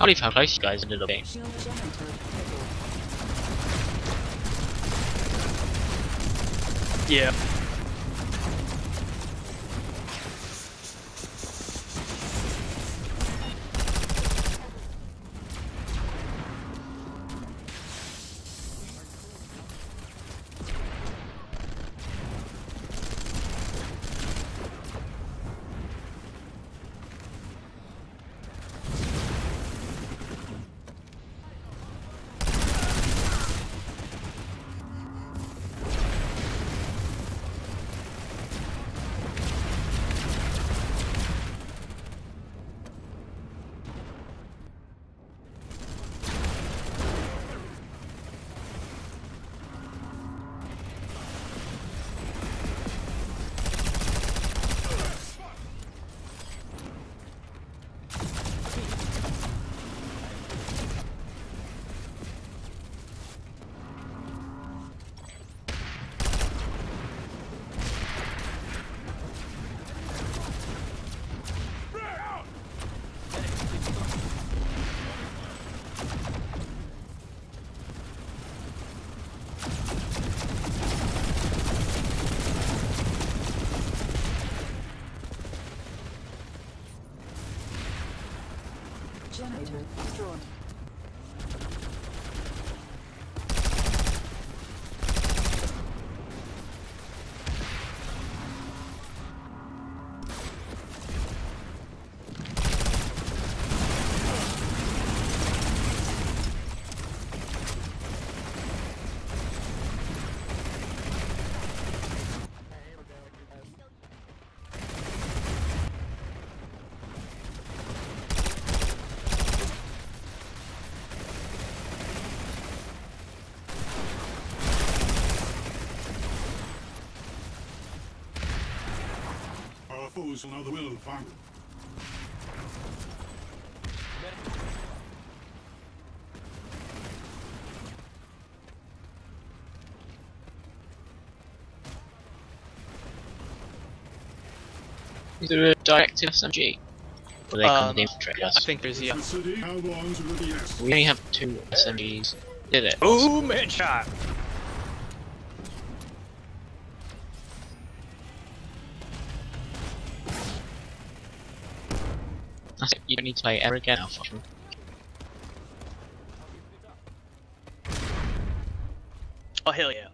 Can't believe how close you guys ended up being. Yeah. Generator destroyed. Foes will know the will find them. Is there a direct SMG? Or they come Um, to infiltrate I think there's yeah. The city now belongs to the DS. We only have two SMGs. Did it? Boom headshot. That's it. You don't need to play ever again, Alpha. Oh hell yeah.